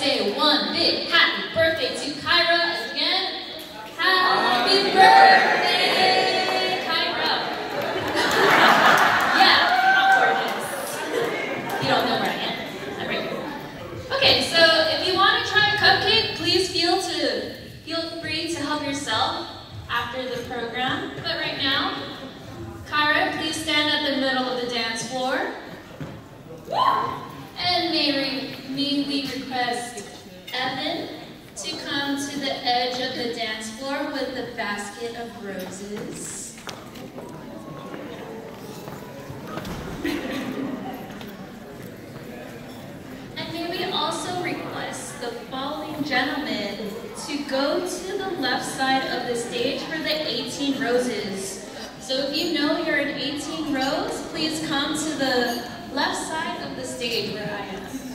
say one big happy birthday to Kyra again. Happy birthday, Kyra. yeah, I'm gorgeous. You don't know where I am. I'm right here. Okay, so if you want to try a cupcake, please feel to feel free to help yourself after the program. But right now, Evan to come to the edge of the dance floor with the basket of roses. And may we also request the following gentlemen to go to the left side of the stage for the 18 roses. So if you know you're in 18 rows, please come to the left side of the stage where I am.